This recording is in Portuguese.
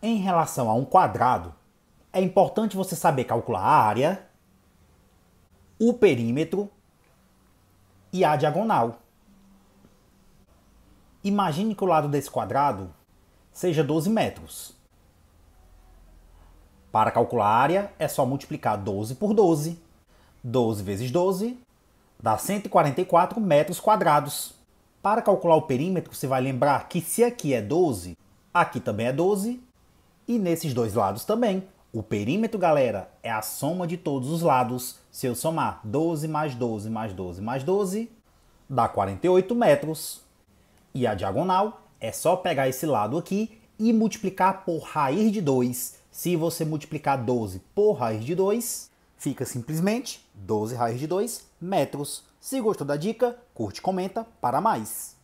Em relação a um quadrado, é importante você saber calcular a área, o perímetro e a diagonal. Imagine que o lado desse quadrado seja 12 metros. Para calcular a área, é só multiplicar 12 por 12. 12 vezes 12 dá 144 metros quadrados. Para calcular o perímetro, você vai lembrar que se aqui é 12, aqui também é 12 e nesses dois lados também. O perímetro, galera, é a soma de todos os lados. Se eu somar 12 mais 12 mais 12 mais 12, dá 48 metros. E a diagonal é só pegar esse lado aqui e multiplicar por raiz de 2. Se você multiplicar 12 por raiz de 2, fica simplesmente 12 raiz de 2 metros. Se gostou da dica, curte e comenta para mais.